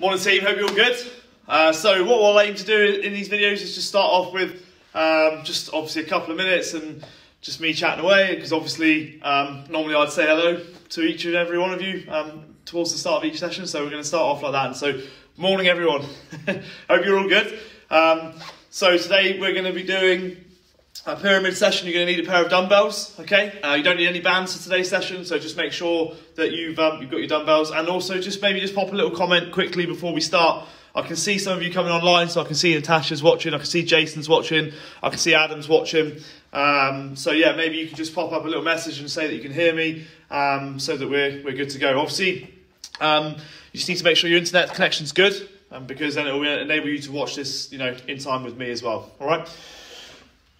Morning team, hope you're all good. Uh, so what we'll aim to do in these videos is just start off with um, just obviously a couple of minutes and just me chatting away because obviously um, normally I'd say hello to each and every one of you um, towards the start of each session. So we're going to start off like that. And so morning everyone. Hope you're all good. Um, so today we're going to be doing a pyramid session, you're going to need a pair of dumbbells. Okay, uh, you don't need any bands for today's session, so just make sure that you've um, you've got your dumbbells, and also just maybe just pop a little comment quickly before we start. I can see some of you coming online, so I can see Natasha's watching, I can see Jason's watching, I can see Adam's watching. Um, so yeah, maybe you can just pop up a little message and say that you can hear me, um, so that we're we're good to go. Obviously, um, you just need to make sure your internet connection's good, um, because then it will enable you to watch this, you know, in time with me as well. All right.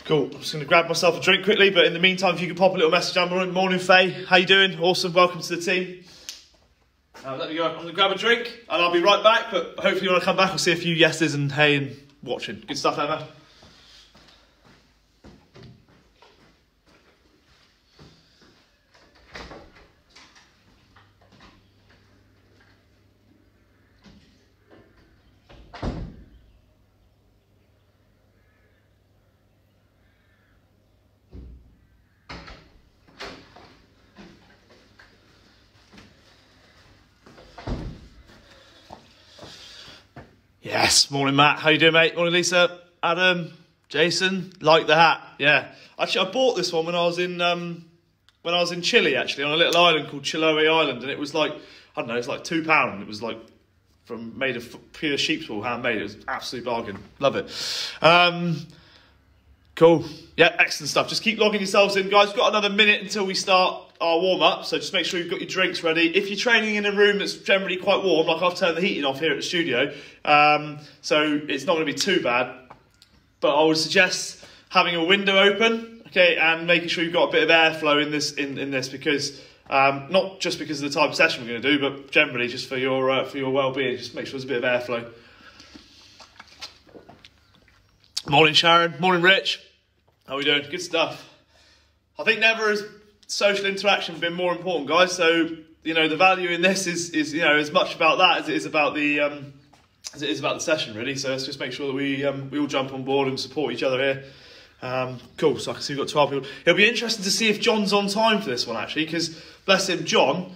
Cool. I'm just going to grab myself a drink quickly, but in the meantime, if you could pop a little message down. Morning, morning Faye. How you doing? Awesome. Welcome to the team. Uh, let me go. I'm going to grab a drink, and I'll be right back. But hopefully, when I come back, I'll see a few yeses and hey and watching. Good stuff, Emma. Yes, morning Matt. How you doing, mate? Morning Lisa, Adam, Jason. Like the hat, yeah. Actually, I bought this one when I was in um, when I was in Chile, actually, on a little island called Chiloé Island, and it was like I don't know, it's like two pound. It was like from made of pure sheep's wool, handmade. It was absolute bargain. Love it. Um, cool. Yeah, excellent stuff. Just keep logging yourselves in, guys. We've got another minute until we start our warm up, so just make sure you've got your drinks ready. If you're training in a room that's generally quite warm, like I've turned the heating off here at the studio, um, so it's not going to be too bad. But I would suggest having a window open, okay, and making sure you've got a bit of airflow in this in, in this because um, not just because of the type of session we're going to do, but generally just for your uh, for your well-being. Just make sure there's a bit of airflow. Morning, Sharon. Morning, Rich. How are we doing? Good stuff. I think never has social interaction been more important, guys. So you know the value in this is is you know as much about that as it is about the um, as it is about the session, really. So let's just make sure that we um, we all jump on board and support each other here. Um, cool. So I can see we've got twelve people. It'll be interesting to see if John's on time for this one actually, because bless him, John.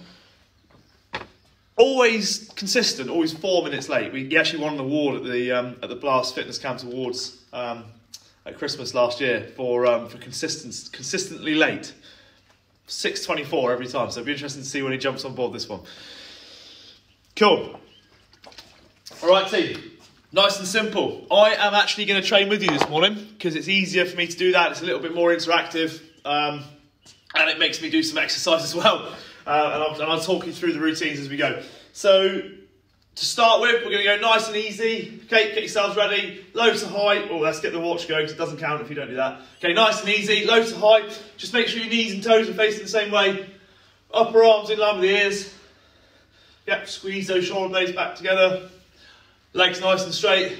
Always consistent, always four minutes late. We, he actually won an award at the um, at the Blast Fitness Camp Awards um, at Christmas last year for um, for consistent, consistently late. 6.24 every time, so it'll be interesting to see when he jumps on board this one. Cool. All right, team. Nice and simple. I am actually going to train with you this morning because it's easier for me to do that. It's a little bit more interactive um, and it makes me do some exercise as well. Uh, and, I'll, and I'll talk you through the routines as we go. So, to start with, we're going to go nice and easy. Okay, get yourselves ready. Low to high. Oh, let's get the watch going because it doesn't count if you don't do that. Okay, nice and easy. Low to high. Just make sure your knees and toes are facing the same way. Upper arms in line with the ears. Yep, squeeze those shoulder blades back together. Legs nice and straight.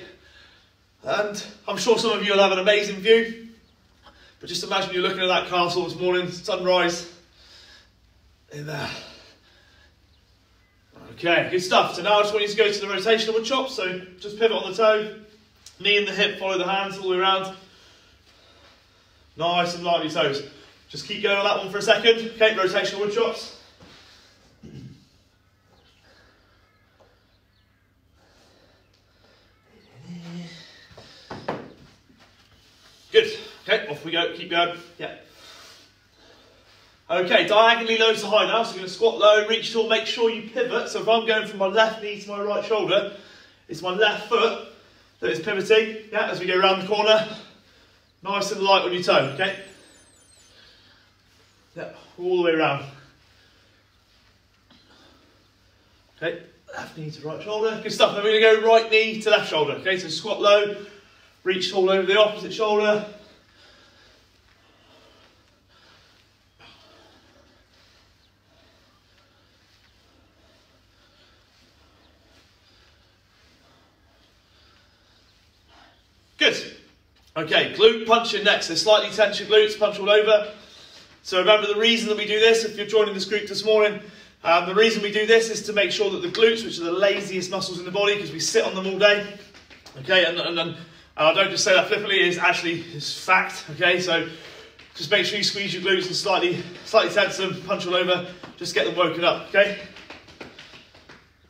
And I'm sure some of you will have an amazing view. But just imagine you're looking at that castle this morning, sunrise. In there. Okay, good stuff. So now I just want you to go to the rotational chop. So just pivot on the toe, knee and the hip, follow the hands all the way around. Nice and lightly toes. Just keep going on that one for a second. Okay, rotational wood chops. Good. Okay, off we go. Keep going. Yeah. Okay, diagonally low to high now. So you're going to squat low, reach tall, make sure you pivot. So if I'm going from my left knee to my right shoulder, it's my left foot that is pivoting. Yeah, as we go around the corner. Nice and light on your toe, okay? Yeah, all the way around. Okay, left knee to right shoulder. Good stuff. Then we're going to go right knee to left shoulder. Okay, so squat low, reach tall over the opposite shoulder. Good. Okay, glute punch punching next. So slightly tense your glutes, punch all over. So remember the reason that we do this, if you're joining this group this morning, Um, the reason we do this is to make sure that the glutes, which are the laziest muscles in the body, because we sit on them all day, okay, and, and, and I don't just say that flippantly, it's actually it's fact, okay, so just make sure you squeeze your glutes and slightly, slightly tense them, punch all over, just get them woken up, okay?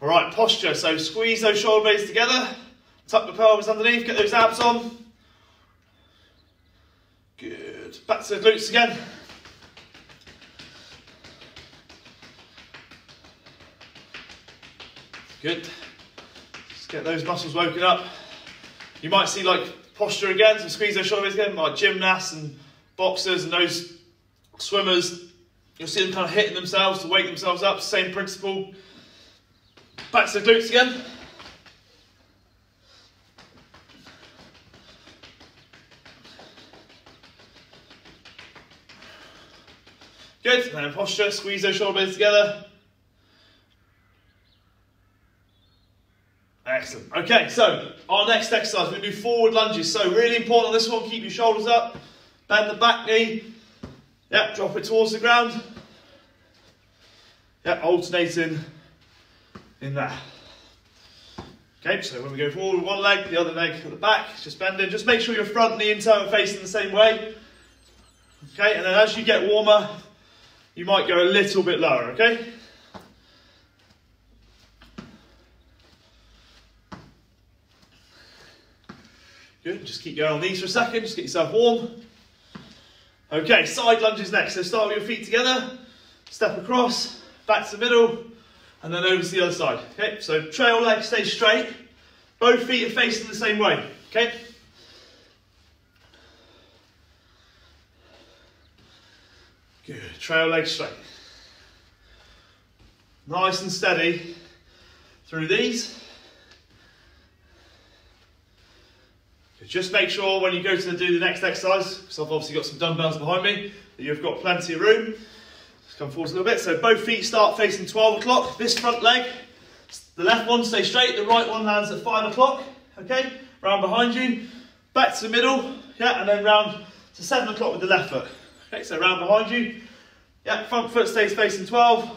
All right, posture, so squeeze those shoulder blades together, tuck the pelvis underneath, get those abs on. Good, back to the glutes again. Good. Just get those muscles woken up. You might see like posture again, so squeeze those shoulders again, like gymnasts and boxers and those swimmers. You'll see them kind of hitting themselves to wake themselves up. Same principle. Back to the glutes again. Then posture, squeeze those shoulder blades together. Excellent. Okay, so our next exercise, we're going to do forward lunges. So really important on this one, keep your shoulders up, bend the back knee. Yep, drop it towards the ground. Yep, alternating in there. Okay, so when we go forward with one leg, the other leg at the back, just bend in. Just make sure your front knee and toe are facing the same way. Okay, and then as you get warmer, you might go a little bit lower, okay? Good, just keep going on these for a second, just get yourself warm. Okay, side lunges next. So start with your feet together, step across, back to the middle, and then over to the other side. Okay, so trail leg, stay straight. Both feet are facing the same way. Okay. Good, trail leg straight. Nice and steady through these. Just make sure when you go to do the next exercise, because I've obviously got some dumbbells behind me, that you've got plenty of room. Just come forward a little bit. So both feet start facing 12 o'clock. This front leg, the left one stay straight, the right one lands at 5 o'clock. Okay, round behind you, back to the middle, yeah, and then round to 7 o'clock with the left foot. Okay, so round behind you, yeah, front foot stays facing 12.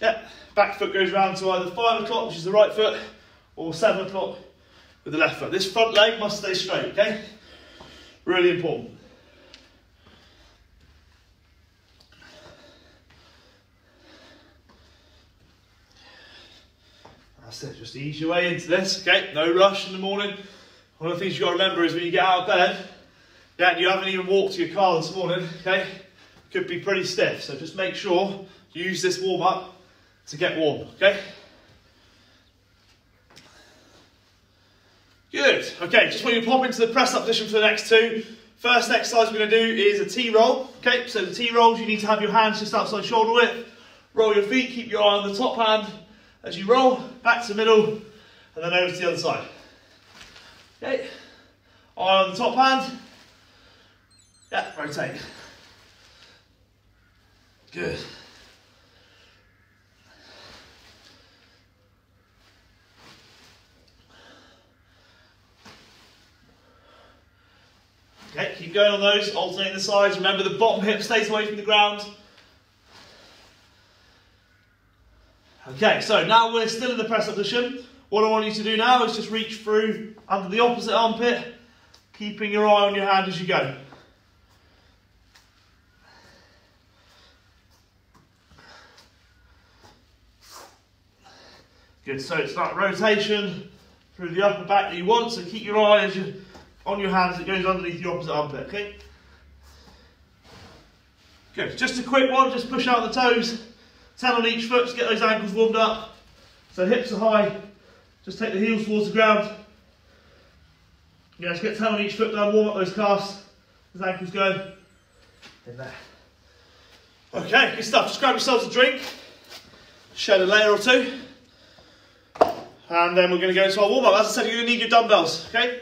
Yeah, back foot goes round to either 5 o'clock, which is the right foot, or 7 o'clock, with the left foot. This front leg must stay straight, okay? Really important. That's it, just ease your way into this, okay? No rush in the morning. One of the things you've got to remember is when you get out of bed, yeah, you haven't even walked to your car this morning, okay? Could be pretty stiff, so just make sure you use this warm up to get warm, okay? Good. Okay, just want you to pop into the press up position for the next two. First exercise we're going to do is a T-roll. Okay, so the T-rolls, you need to have your hands just outside shoulder width. Roll your feet, keep your eye on the top hand as you roll, back to the middle, and then over to the other side. Okay, eye on the top hand. Yeah, rotate. Good. Okay, keep going on those, alternating the sides. Remember the bottom hip stays away from the ground. Okay, so now we're still in the press up position. What I want you to do now is just reach through under the opposite armpit, keeping your eye on your hand as you go. Good, so it's that rotation through the upper back that you want, so keep your eyes on your hands, it goes underneath your opposite armpit, okay? Good, just a quick one, just push out the toes, 10 on each foot, just get those ankles warmed up. So hips are high, just take the heels towards the ground. Yeah, just get 10 on each foot down, warm up those calves, those ankles go. In there. Okay, good stuff, just grab yourselves a drink, shed a layer or two. And then we're going to go into our warm up. As I said, you're going to need your dumbbells, okay?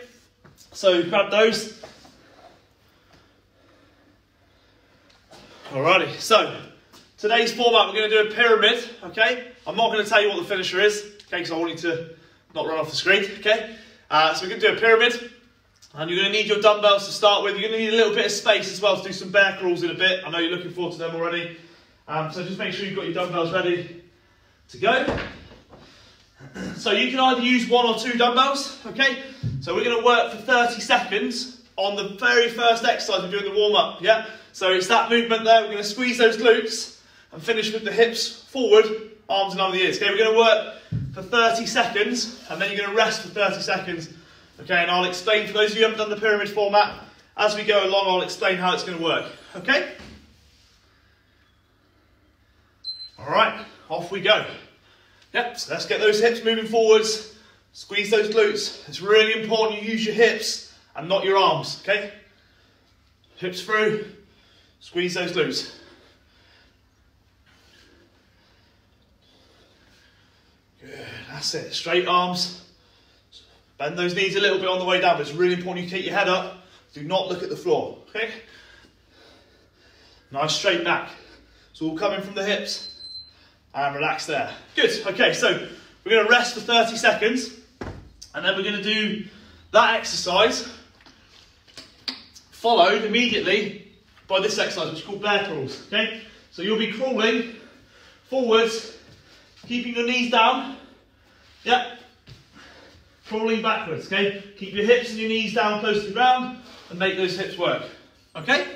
So grab those. Alrighty, so today's format, we're going to do a pyramid, okay? I'm not going to tell you what the finisher is, okay, because I want you to not run off the screen, okay? Uh, so we're going to do a pyramid, and you're going to need your dumbbells to start with. You're going to need a little bit of space as well to do some bear crawls in a bit. I know you're looking forward to them already. Um, so just make sure you've got your dumbbells ready to go. So you can either use one or two dumbbells, okay? So we're gonna work for 30 seconds on the very first exercise we're doing the warm up, yeah? So it's that movement there, we're gonna squeeze those glutes and finish with the hips forward, arms and under the ears, okay? We're gonna work for 30 seconds and then you're gonna rest for 30 seconds, okay? And I'll explain, for those of you who haven't done the pyramid format, as we go along, I'll explain how it's gonna work, okay? All right, off we go. Yep, so let's get those hips moving forwards. Squeeze those glutes. It's really important you use your hips and not your arms, okay? Hips through, squeeze those glutes. Good, that's it. Straight arms. Bend those knees a little bit on the way down, but it's really important you keep your head up. Do not look at the floor, okay? Nice straight back. It's all coming from the hips and relax there. Good, okay, so we're gonna rest for 30 seconds and then we're gonna do that exercise followed immediately by this exercise which is called bear crawls, okay? So you'll be crawling forwards, keeping your knees down, yep, crawling backwards, okay? Keep your hips and your knees down close to the ground and make those hips work, okay?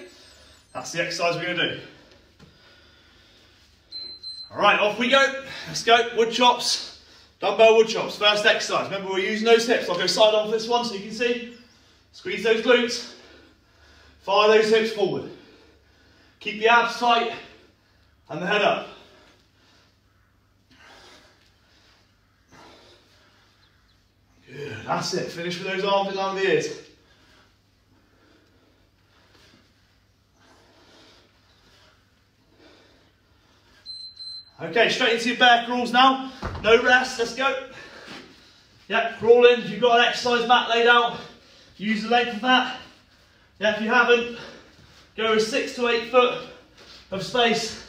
That's the exercise we're gonna do. All right, off we go. Let's go. Wood chops, dumbbell wood chops. First exercise. Remember, we're using those hips. I'll go side on for this one so you can see. Squeeze those glutes. Fire those hips forward. Keep the abs tight and the head up. Good, that's it. Finish with those arms line with the ears. Okay, straight into your bear crawls now. No rest, let's go. Yep, crawling. If you've got an exercise mat laid out, use the length of that. Yeah, if you haven't, go with six to eight foot of space.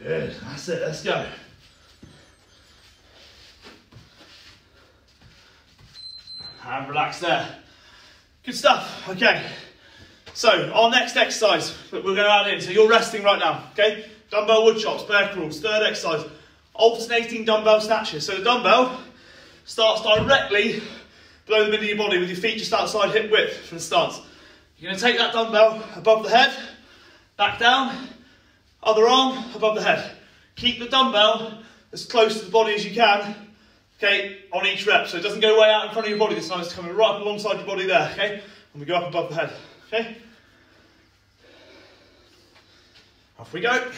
Good, that's it, let's go. And relax there. Good stuff, okay. So our next exercise that we're going to add in, so you're resting right now, okay? Dumbbell wood chops, bear crawls, third exercise, alternating dumbbell snatches. So the dumbbell starts directly below the middle of your body with your feet just outside hip width from the stance. You're going to take that dumbbell above the head, back down, other arm above the head. Keep the dumbbell as close to the body as you can okay, on each rep. So it doesn't go way out in front of your body this time, it's coming right up alongside your body there, okay? And we go up above the head, okay? Off we go.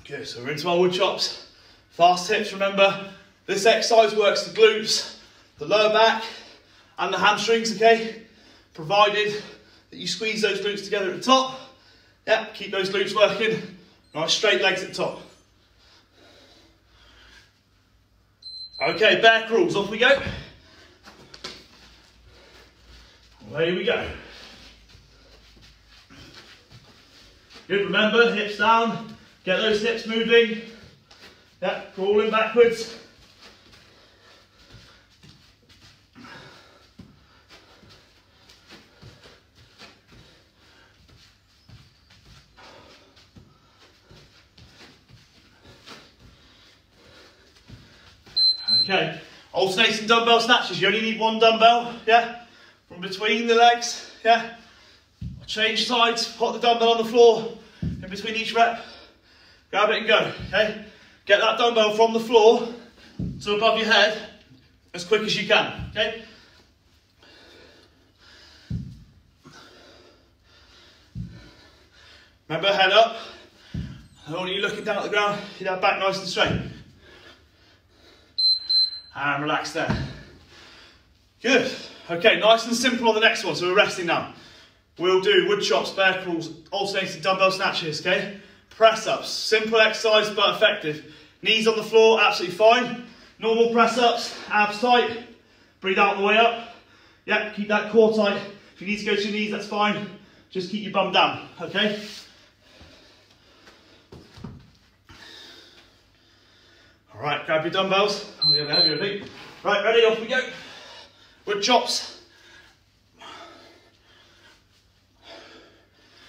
Okay, so we're into our wood chops. Fast hips, remember, this exercise works the glutes, the lower back, and the hamstrings, okay? Provided that you squeeze those glutes together at the top. Yeah, keep those glutes working. Nice straight legs at the top. Okay, bear crawls, off we go. Away we go. Good, remember, hips down, get those hips moving. Yeah, crawling backwards. Okay, alternating dumbbell snatches. You only need one dumbbell, yeah? From between the legs, yeah? Change sides, put the dumbbell on the floor in between each rep. Grab it and go, okay? Get that dumbbell from the floor to above your head as quick as you can, okay? Remember, head up. And when you're looking down at the ground, keep that back nice and straight and relax there. Good. Okay, nice and simple on the next one. So we're resting now. We'll do wood chops, bear crawls, alternating dumbbell snatches, okay? Press ups, simple exercise but effective. Knees on the floor, absolutely fine. Normal press ups, abs tight. Breathe out the way up. Yep, keep that core tight. If you need to go to your knees, that's fine. Just keep your bum down, okay? All right, grab your dumbbells. I'm going to have your feet. Right, ready, off we go. Wood chops.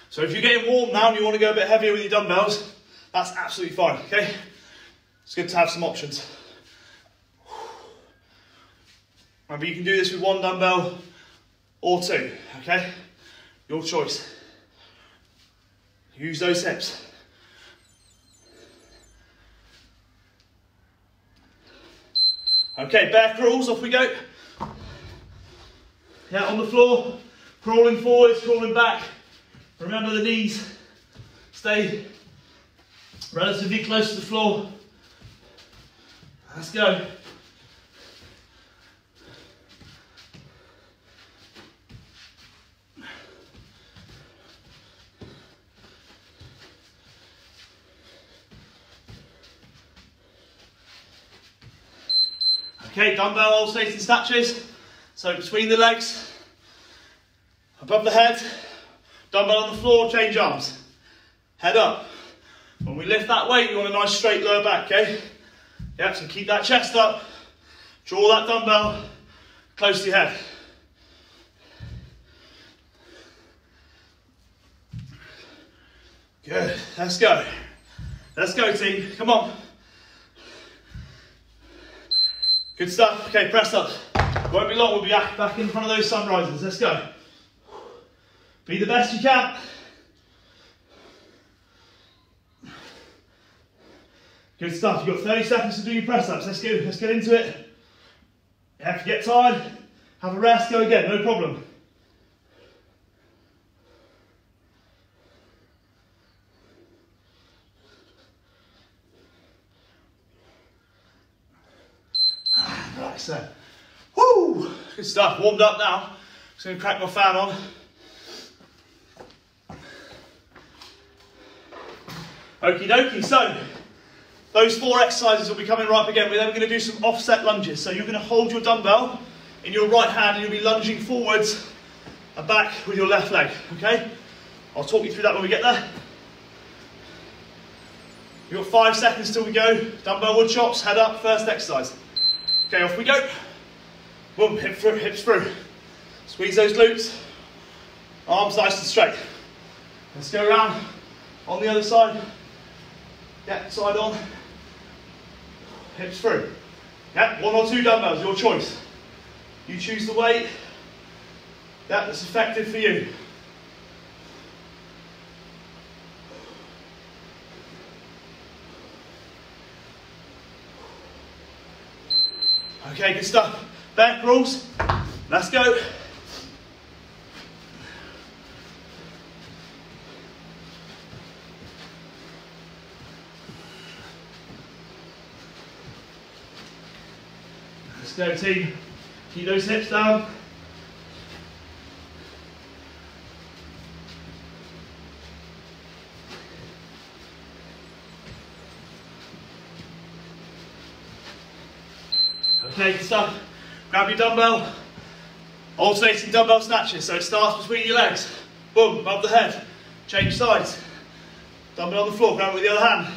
So if you're getting warm now and you want to go a bit heavier with your dumbbells, that's absolutely fine, okay? It's good to have some options. Remember, you can do this with one dumbbell or two, okay? Your choice. Use those hips. Okay, bear crawls, off we go. Yeah, on the floor, crawling forwards, crawling back. Remember the knees stay relatively close to the floor. Let's go. Okay, dumbbell alternating snatches. So between the legs, above the head, dumbbell on the floor, change arms. Head up. When we lift that weight, you want a nice straight lower back, okay? Yep, so keep that chest up. Draw that dumbbell close to your head. Good, let's go. Let's go team, come on. Good stuff. Okay, press up. Won't be long, we'll be back, in front of those sunrises. Let's go. Be the best you can. Good stuff. You've got 30 seconds to do your press ups. Let's go. Let's get into it. If you get tired, have a rest, go again, no problem. So, woo, good stuff. Warmed up now. Just going to crack my fan on. Okie dokie. So, those four exercises will be coming right up again. We're then going to do some offset lunges. So you're going to hold your dumbbell in your right hand and you'll be lunging forwards and back with your left leg. Okay? I'll talk you through that when we get there. You've got five seconds till we go. Dumbbell wood chops, head up, first exercise. Okay, off we go. Boom, hip through, hips through. Squeeze those glutes. Arms nice and straight. Let's go around on the other side. Yeah, side on. Hips through. Yeah, one or two dumbbells, your choice. You choose the weight. That's effective for you. Okay, good stuff. Bear crawls. Let's go. Let's go, team. Keep those hips down. Okay, stuff. Grab your dumbbell. Alternating dumbbell snatches. So it starts between your legs. Boom, above the head. Change sides. Dumbbell on the floor, grab it with the other hand.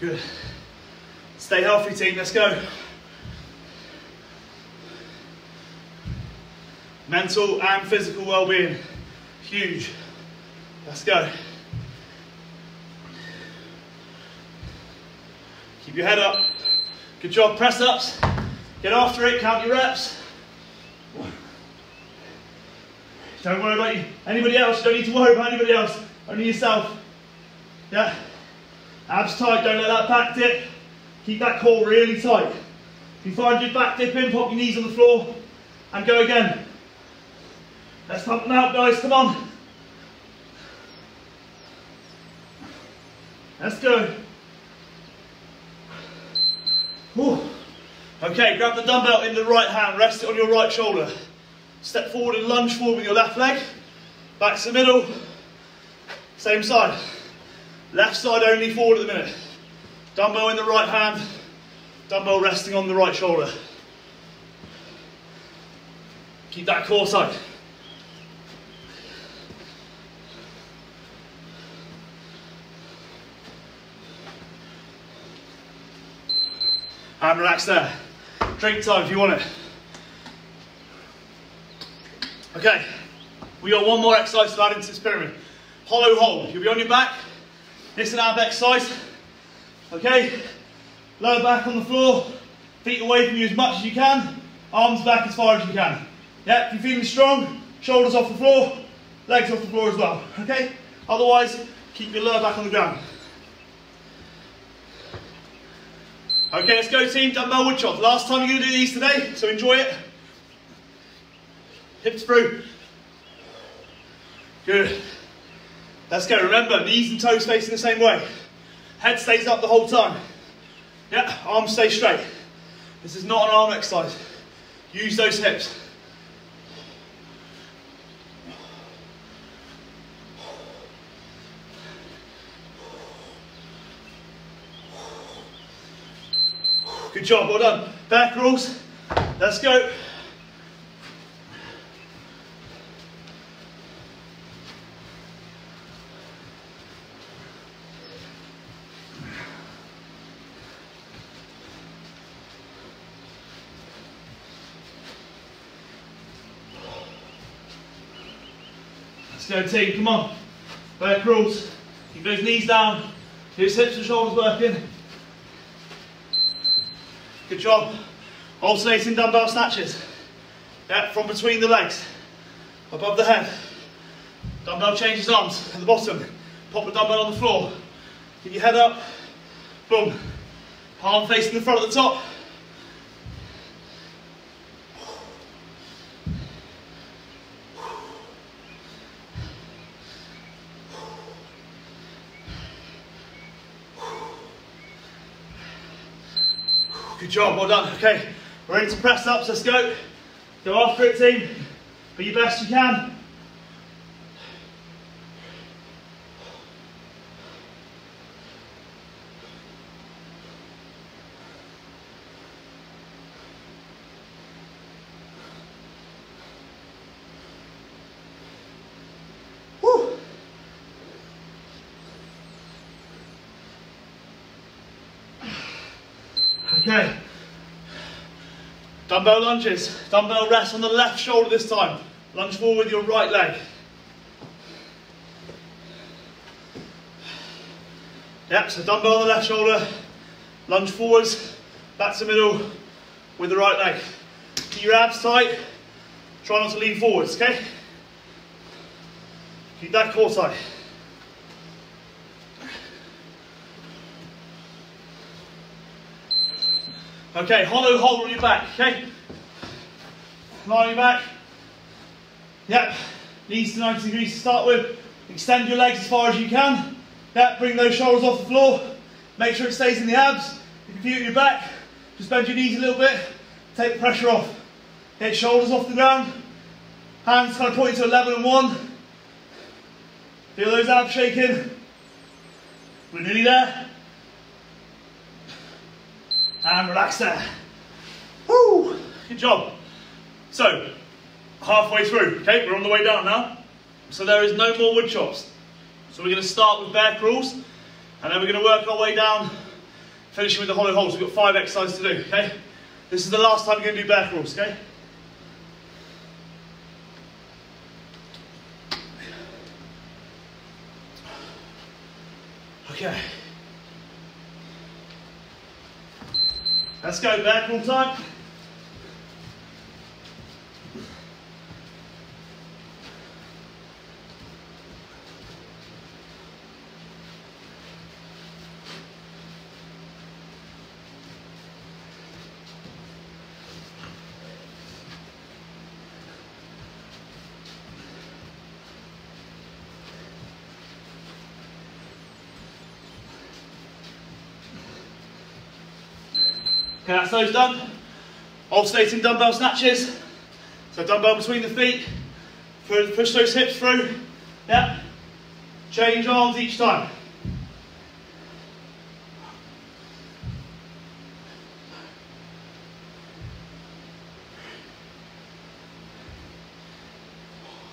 Good. Stay healthy team, let's go. Mental and physical well-being, huge. Let's go. Keep your head up. Good job, press ups. Get after it, count your reps. Don't worry about anybody else, you don't need to worry about anybody else, only yourself. Yeah. Abs tight, don't let that back dip. Keep that core really tight. If you find your back dipping, pop your knees on the floor and go again. Let's pump them out, guys, come on. Let's go. Whew. Okay, grab the dumbbell in the right hand, rest it on your right shoulder. Step forward and lunge forward with your left leg. Back to the middle. Same side. Left side only forward at the minute. Dumbbell in the right hand, dumbbell resting on the right shoulder. Keep that core tight. And relax there. Drink time if you want it. Okay, we got one more exercise to add into this pyramid. Hollow hold. You'll be on your back. This is an ab exercise. Okay, lower back on the floor, feet away from you as much as you can, arms back as far as you can. Yeah, if you're feeling strong, shoulders off the floor, legs off the floor as well. Okay, otherwise, keep your lower back on the ground. Okay, let's go team, dumbbell wood chop. Last time you're going to do these today, so enjoy it. Hips through. Good. Let's go. Remember, knees and toes facing the same way. Head stays up the whole time. Yeah, arms stay straight. This is not an arm exercise. Use those hips. Good job, well done. Bear crawls, Let's go. Let's go team, come on. Bear crawls, Keep those knees down. Keep hips and shoulders working. Good job. Alternating dumbbell snatches. Yeah, from between the legs. Above the head. Dumbbell changes arms at the bottom. Pop the dumbbell on the floor. Keep your head up. Boom. Palm facing the front at the top. Good job, well done. Okay, we're ready to press ups, let's go. Go after it, team. Be your best you can. Woo. Okay. Dumbbell lunges. Dumbbell rest on the left shoulder this time. Lunge forward with your right leg. Yep, so dumbbell on the left shoulder. Lunge forwards, back to the middle with the right leg. Keep your abs tight. Try not to lean forwards, okay? Keep that core tight. Okay, hollow hold on your back, okay? Your back. Yep, knees to 90 degrees to start with. Extend your legs as far as you can. Yep, bring those shoulders off the floor. Make sure it stays in the abs. If you feel your back, just bend your knees a little bit. Take the pressure off. Get shoulders off the ground. Hands kind of pointing to 11 and 1. Feel those abs shaking. We're nearly there. And relax there. Woo! Good job. So, halfway through. Okay, we're on the way down now. So there is no more wood chops. So we're going to start with bear crawls, and then we're going to work our way down, finishing with the hollow holds. We've got five exercises to do, okay? This is the last time we're going to do bear crawls, okay? Okay. Let's go back one time. Okay, that's those done. Alternating dumbbell snatches. So dumbbell between the feet. Push those hips through. Yeah. Change arms each time.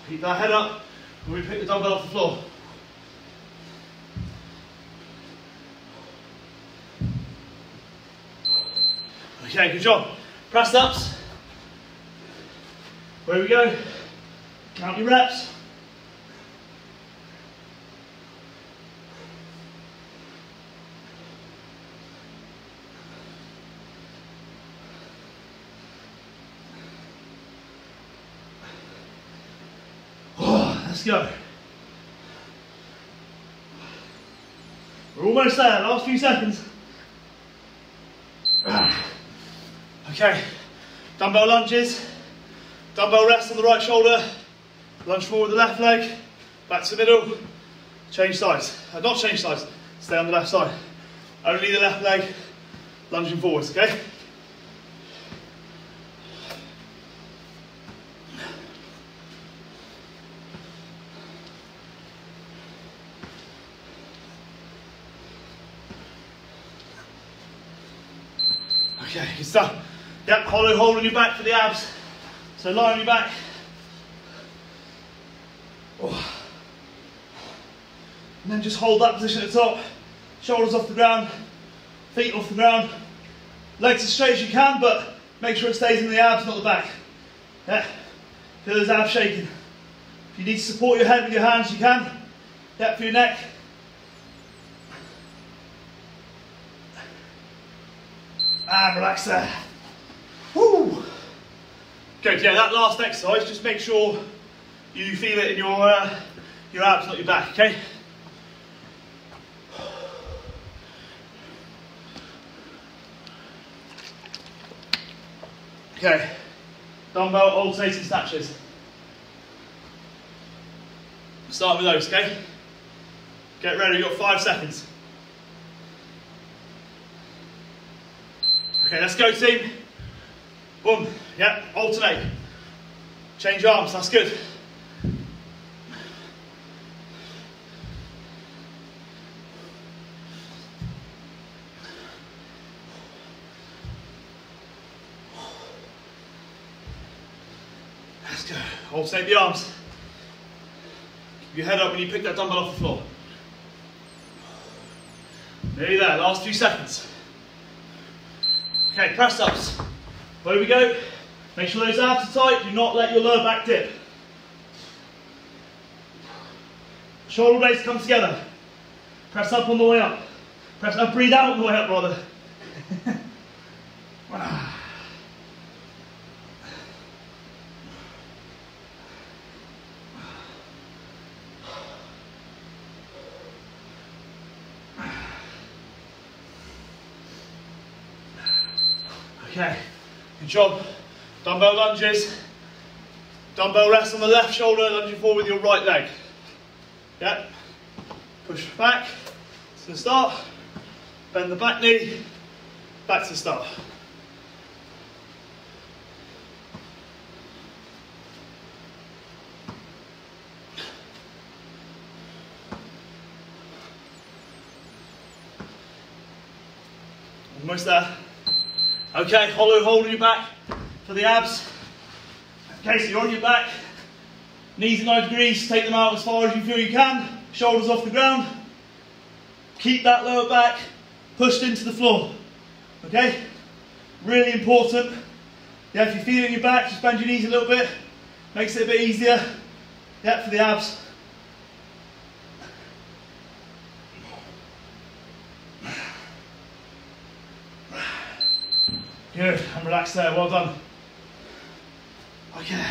Keep that head up when we pick the dumbbell off the floor. Okay, good job. Press ups. Where we go. Count your reps. Oh, let's go. We're almost there, last few seconds. Okay, dumbbell lunges, dumbbell rest on the right shoulder, lunge forward with the left leg, back to the middle, change sides. Uh, not change sides, stay on the left side. Only the left leg, lunging forwards, okay? Okay, good stuff. Hollow hold on your back for the abs. So lie on your back. Oh. And then just hold that position at the top. Shoulders off the ground, feet off the ground. Legs as straight as you can, but make sure it stays in the abs, not the back. Yeah, feel those abs shaking. If you need to support your head with your hands, you can. Yeah, for your neck. And relax there. Good, yeah, that last exercise, just make sure you feel it in your, uh, your abs, not your back, okay? Okay, dumbbell alternating snatches. Start with those, okay? Get ready, you've got five seconds. Okay, let's go team. Boom, yep, alternate. Change arms, that's good. Let's go, alternate the arms. Keep your head up when you pick that dumbbell off the floor. Nearly there, last few seconds. Okay, press ups. Where we go? Make sure those abs are tight, do not let your lower back dip. Shoulder blades come together. Press up on the way up. Press up, breathe out on the way up rather. Okay, good job. Dumbbell lunges. Dumbbell rest on the left shoulder, lunging forward with your right leg. Yeah. Push back to the start. Bend the back knee. Back to the start. Almost there. Okay, hollow hold on your back for the abs. Okay, so you're on your back, knees at 90 degrees, take them out as far as you feel you can, shoulders off the ground. Keep that lower back pushed into the floor. Okay? Really important. Yeah, if you feel it in your back, just bend your knees a little bit. Makes it a bit easier. Yeah, for the abs. Good, and relax there, well done. Okay,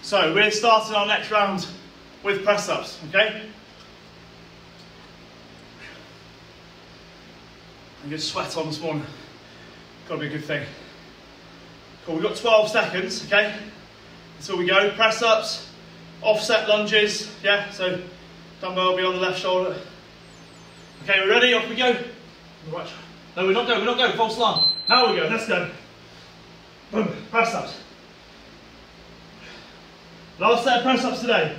so we're starting our next round with press ups, okay? I'm good sweat on this morning. Gotta be a good thing. Cool, we've got 12 seconds, okay? Until we go. Press ups, offset lunges, yeah? So dumbbell will be on the left shoulder. Okay, we're ready? Off we go. Right. No, we're not going, we're not going, false alarm. Now we go, let's go. Boom, press ups. Last set of press ups today.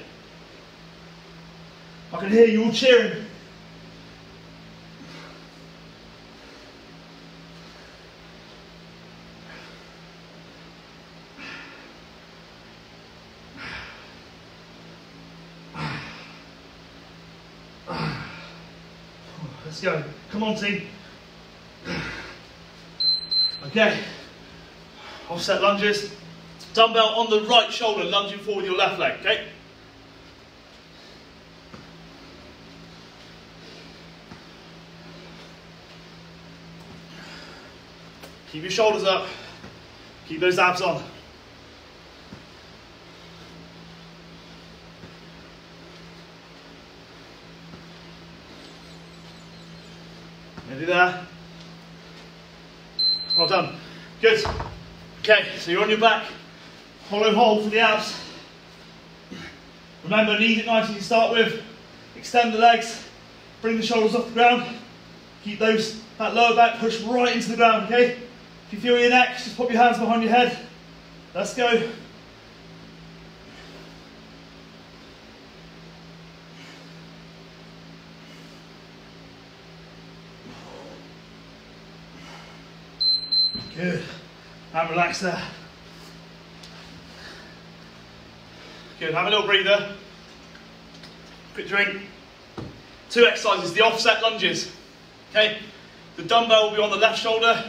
I can hear you all cheering. Let's go. Come on, team. Okay. Offset lunges. Dumbbell on the right shoulder, lunging forward with your left leg, okay? Keep your shoulders up. Keep those abs on. Nearly there. Well done. Good. Okay, so you're on your back. Hollow hold for the abs. Remember, knees at 90 to start with. Extend the legs. Bring the shoulders off the ground. Keep those, that lower back pushed right into the ground, okay? If you feel your neck, just put your hands behind your head. Let's go. Good. And relax there. Good. Have a little breather. Quick drink. Two exercises. The offset lunges. Okay. The dumbbell will be on the left shoulder,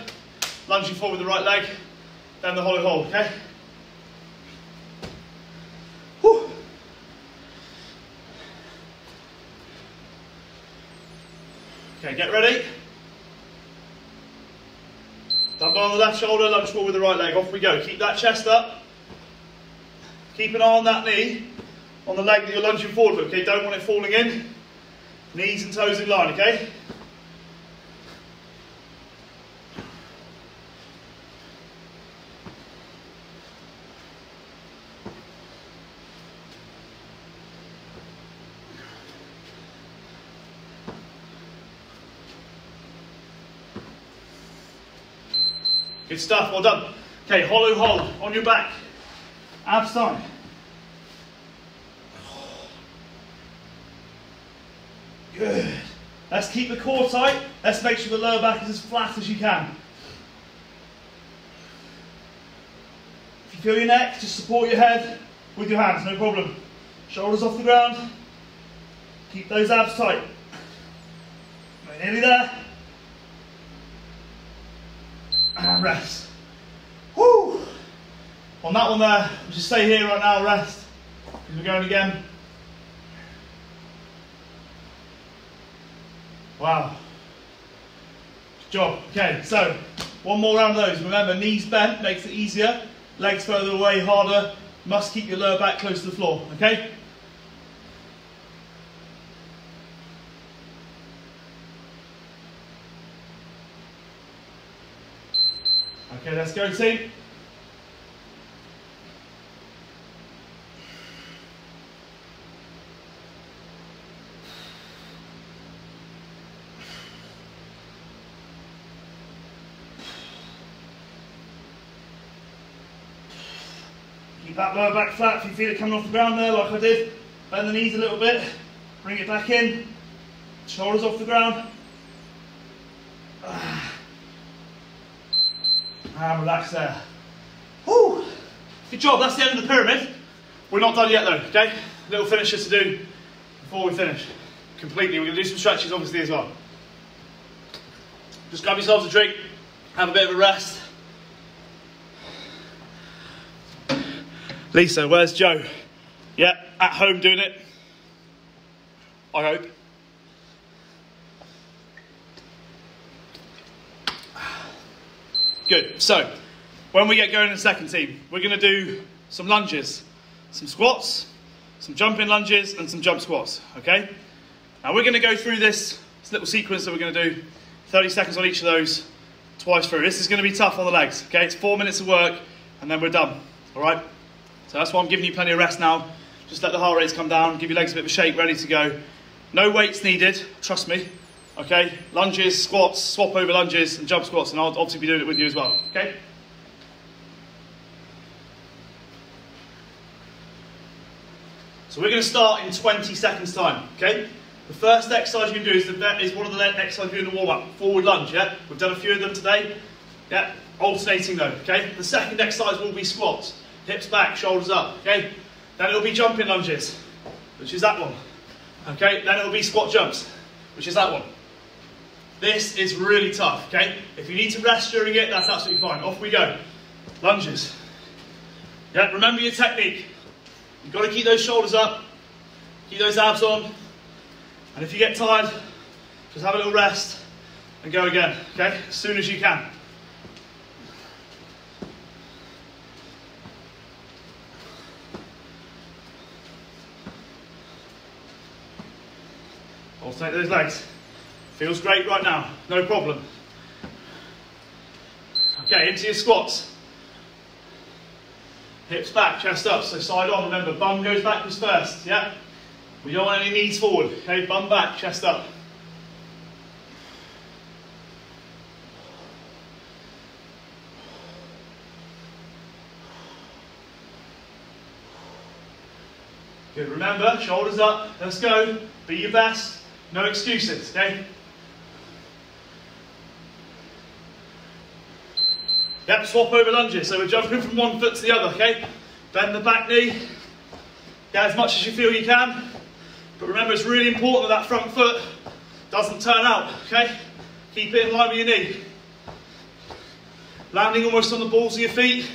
lunging forward with the right leg. Then the hollow hold. Okay. Whew. Okay. Get ready. On the left shoulder, lunge forward with the right leg. Off we go. Keep that chest up. Keep an eye on that knee, on the leg that you're lunging forward with, okay? Don't want it falling in. Knees and toes in line, okay? Stuff, well done. Okay, hollow hold on your back. Abs time. Good. Let's keep the core tight. Let's make sure the lower back is as flat as you can. If you feel your neck, just support your head with your hands, no problem. Shoulders off the ground. Keep those abs tight. We're nearly there. Rest. Woo! On that one there, just stay here right now, rest. Because we're going again. Wow. Good job. Okay, so one more round of those. Remember, knees bent makes it easier. Legs further away, harder. Must keep your lower back close to the floor, okay? Okay, let's go team. Keep that lower back flat if you feel it coming off the ground there like I did. Bend the knees a little bit, bring it back in, shoulders off the ground. And relax there. Woo! Good job, that's the end of the pyramid. We're not done yet though, okay? Little finisher to do before we finish. Completely, we're gonna do some stretches obviously as well. Just grab yourselves a drink, have a bit of a rest. Lisa, where's Joe? Yeah, at home doing it. I hope. Good. So, when we get going in the second team, we're going to do some lunges, some squats, some jumping lunges, and some jump squats. Okay? Now we're going to go through this, this little sequence that we're going to do 30 seconds on each of those, twice through. This is going to be tough on the legs. Okay? It's four minutes of work, and then we're done. All right? So that's why I'm giving you plenty of rest now. Just let the heart rates come down, give your legs a bit of a shake, ready to go. No weights needed, trust me. Okay, lunges, squats, swap over lunges and jump squats, and I'll obviously be doing it with you as well. Okay? So we're going to start in 20 seconds time. Okay? The first exercise you can do is, the, is one of the exercises you do in the warm-up, forward lunge. Yeah, we've done a few of them today. Yeah, alternating though. Okay. The second exercise will be squats, hips back, shoulders up. Okay. Then it'll be jumping lunges, which is that one. Okay. Then it'll be squat jumps, which is that one. This is really tough, okay? If you need to rest during it, that's absolutely fine. Off we go. Lunges. Yeah, remember your technique. You've got to keep those shoulders up, keep those abs on, and if you get tired, just have a little rest and go again, okay? As soon as you can. Alternate those legs. Feels great right now, no problem. Okay, into your squats. Hips back, chest up, so side on. Remember, bum goes backwards first, yeah? We don't want any knees forward, okay? Bum back, chest up. Good, remember, shoulders up, let's go. Be your best, no excuses, okay? Yep, swap over lunges. So we're jumping from one foot to the other, okay? Bend the back knee. Get as much as you feel you can. But remember, it's really important that that front foot doesn't turn out, okay? Keep it in line with your knee. Landing almost on the balls of your feet.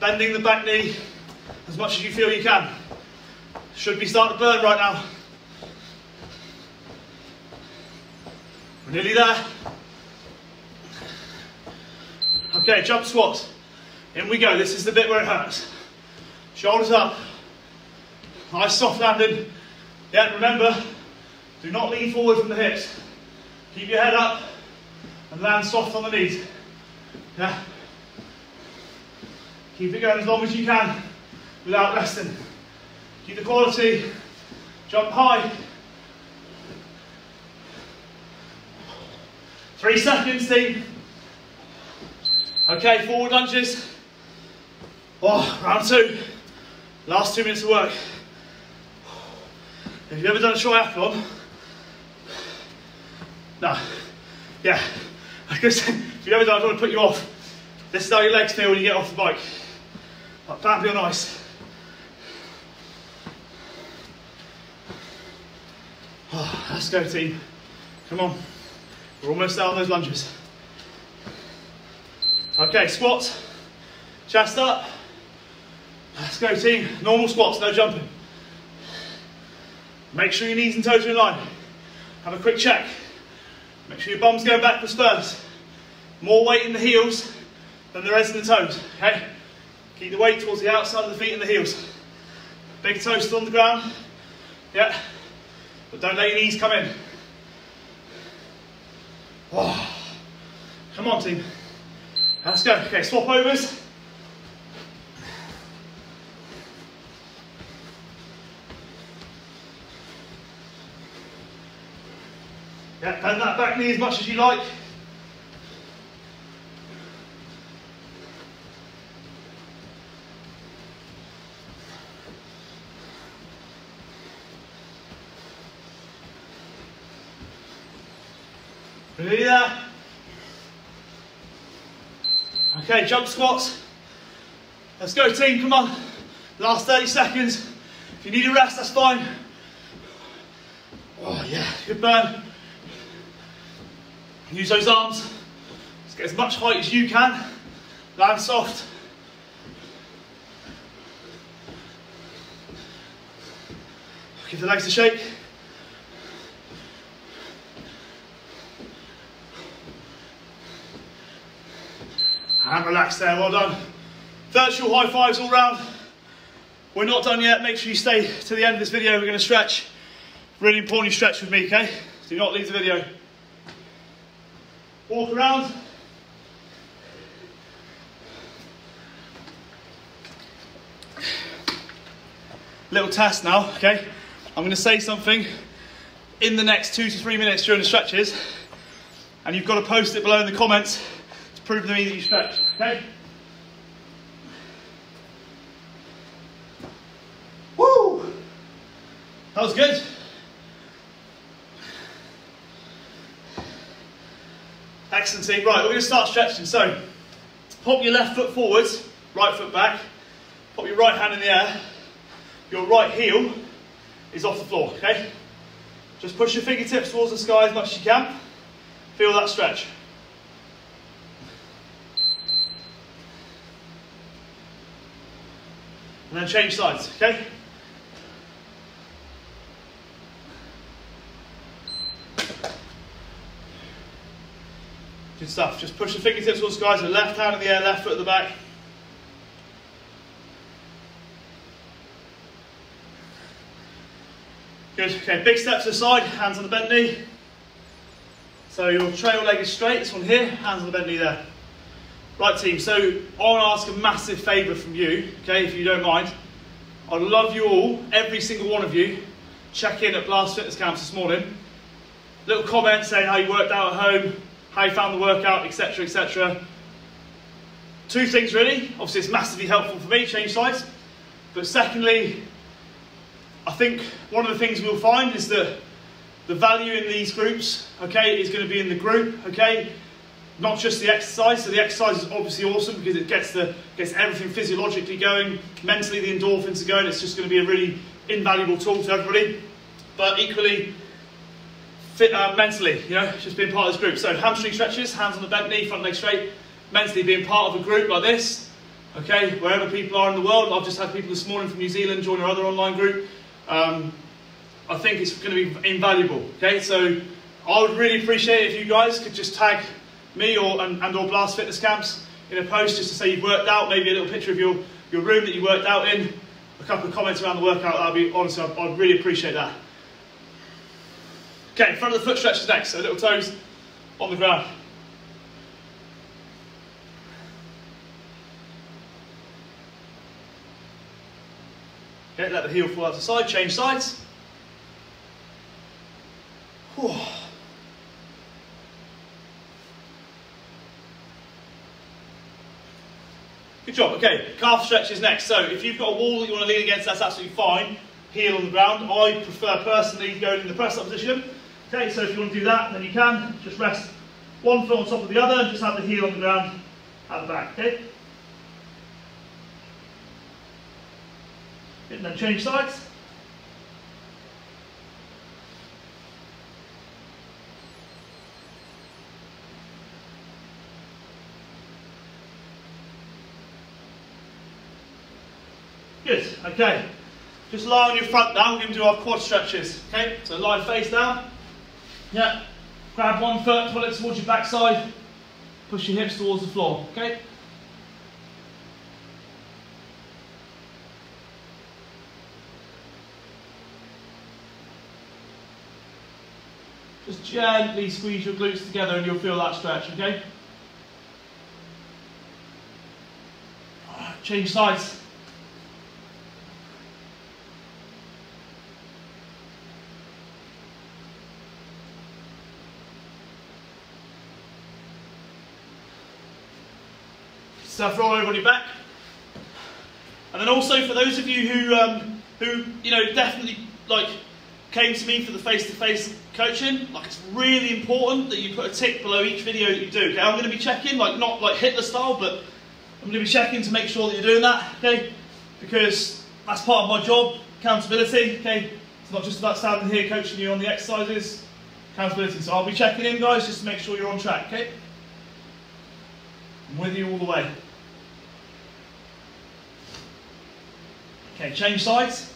Bending the back knee as much as you feel you can. Should be starting to burn right now. We're nearly there. Okay, jump squats. In we go. This is the bit where it hurts. Shoulders up. Nice soft landing. Yeah, remember, do not lean forward from the hips. Keep your head up and land soft on the knees. Yeah. Keep it going as long as you can without resting. Keep the quality. Jump high. Three seconds, team. Okay, forward lunges. Oh, round two. Last two minutes of work. Have you ever done a short triathlon? No. Yeah. Because if you've ever done, I don't want to put you off. This is how your legs feel when you get off the bike. Like Bambi on ice. Oh, let's go, team. Come on. We're almost out on those lunges. Okay, squats, chest up. Let's go team, normal squats, no jumping. Make sure your knees and toes are in line. Have a quick check. Make sure your bum's going backwards first. More weight in the heels than there is in the toes, okay? Keep the weight towards the outside of the feet and the heels. Big toes still on the ground, yeah? But don't let your knees come in. Oh. Come on team. Let's go. Okay, swap overs. Yeah, bend that back knee as much as you like. Ready there? Okay, jump squats. Let's go team, come on. Last 30 seconds. If you need a rest, that's fine. Oh yeah, good burn. Use those arms. Let's get as much height as you can. Land soft. Give the legs a shake. There, well done. Virtual high fives all round. We're not done yet, make sure you stay to the end of this video. We're gonna stretch. Really important you stretch with me, okay? Do not leave the video. Walk around. Little test now, okay? I'm gonna say something in the next two to three minutes during the stretches, and you've got to post it below in the comments prove to me that you stretch, okay? Woo! That was good. Excellent team. Right, we're going to start stretching. So, pop your left foot forwards, right foot back. Pop your right hand in the air. Your right heel is off the floor, okay? Just push your fingertips towards the sky as much as you can. Feel that stretch. Then change sides, okay? Good stuff. Just push the fingertips towards the skies, the left hand in the air, left foot at the back. Good. Okay, big steps to the side, hands on the bent knee. So your trail leg is straight, this one here, hands on the bent knee there. Right team, so I want to ask a massive favour from you, okay, if you don't mind. I'd love you all, every single one of you, check in at Blast Fitness Camps this morning. Little comment saying how you worked out at home, how you found the workout, etc, etc. Two things really, obviously it's massively helpful for me, change sides. But secondly, I think one of the things we'll find is that the value in these groups, okay, is going to be in the group, okay, not just the exercise. So the exercise is obviously awesome because it gets the gets everything physiologically going, mentally the endorphins are going. It's just going to be a really invaluable tool to everybody. But equally, fit, uh, mentally, you know, just being part of this group. So hamstring stretches, hands on the bent knee, front leg straight. Mentally being part of a group like this, okay, wherever people are in the world. I've just had people this morning from New Zealand join our other online group. Um, I think it's going to be invaluable. Okay, so I would really appreciate if you guys could just tag me or and, and or Blast Fitness Camps in a post just to say you've worked out, maybe a little picture of your, your room that you worked out in, a couple of comments around the workout, that'd be, honestly, I'd, I'd really appreciate that. Okay, front of the foot stretches next, so little toes on the ground. Okay, let the heel fall out to the side, change sides. Whew. Good job. Okay, calf stretches next. So if you've got a wall that you want to lean against, that's absolutely fine. Heel on the ground. I prefer personally going in the press up position. Okay, so if you want to do that, then you can. Just rest one foot on top of the other and just have the heel on the ground at the back. Okay. And then change sides. Good, okay. Just lie on your front now, we're going to do our quad stretches. Okay, so lie face down. Yeah, grab one foot, pull it towards your backside, push your hips towards the floor. Okay. Just gently squeeze your glutes together and you'll feel that stretch, okay? Change sides. So roll everybody back. And then also for those of you who, um, who you know, definitely like came to me for the face-to-face coaching, like it's really important that you put a tick below each video that you do. Okay, I'm going to be checking, like not like Hitler style, but I'm going to be checking to make sure that you're doing that. Okay, because that's part of my job, accountability. Okay, it's not just about standing here coaching you on the exercises, accountability. So I'll be checking in, guys, just to make sure you're on track. Okay, I'm with you all the way. Okay, change sides.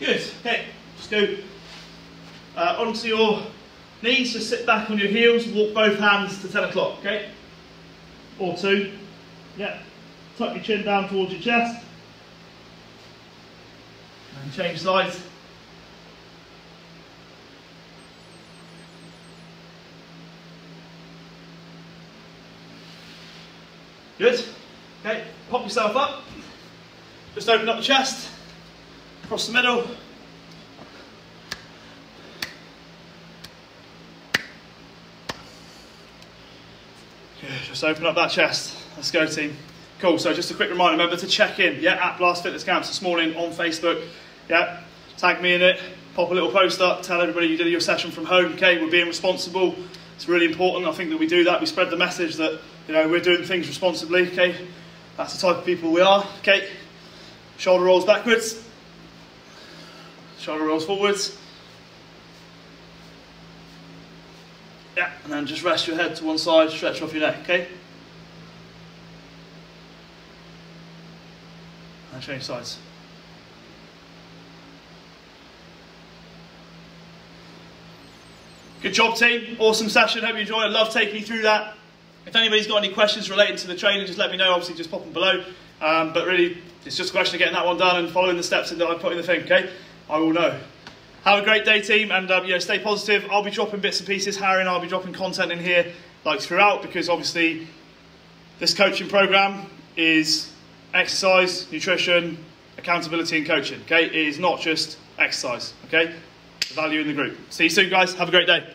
Good, okay, just go uh, onto your knees, just sit back on your heels, walk both hands to 10 o'clock, okay? Or two, yeah. Tuck your chin down towards your chest. And change sides. Good. Okay, pop yourself up. Just open up the chest. Across the middle. Good. Just open up that chest. Let's go, team. Cool, so just a quick reminder, remember to check in, yeah, at Blast Fitness Camps this morning on Facebook, yeah, tag me in it, pop a little post up, tell everybody you did your session from home. Okay, we're being responsible. It's really important. I think that we do that. We spread the message that you know we're doing things responsibly. Okay, that's the type of people we are. Okay, shoulder rolls backwards, shoulder rolls forwards. Yeah, and then just rest your head to one side, stretch off your neck. Okay. Change sides. Good job, team. Awesome session. Hope you enjoyed. I love taking you through that. If anybody's got any questions related to the training, just let me know. Obviously, just pop them below. Um, but really, it's just a question of getting that one done and following the steps that I put in the thing. Okay, I will know. Have a great day, team, and um, yeah, stay positive. I'll be dropping bits and pieces. Harry and I'll be dropping content in here like throughout because obviously this coaching program is exercise, nutrition, accountability, and coaching. Okay, it is not just exercise. Okay, the value in the group. See you soon, guys. Have a great day.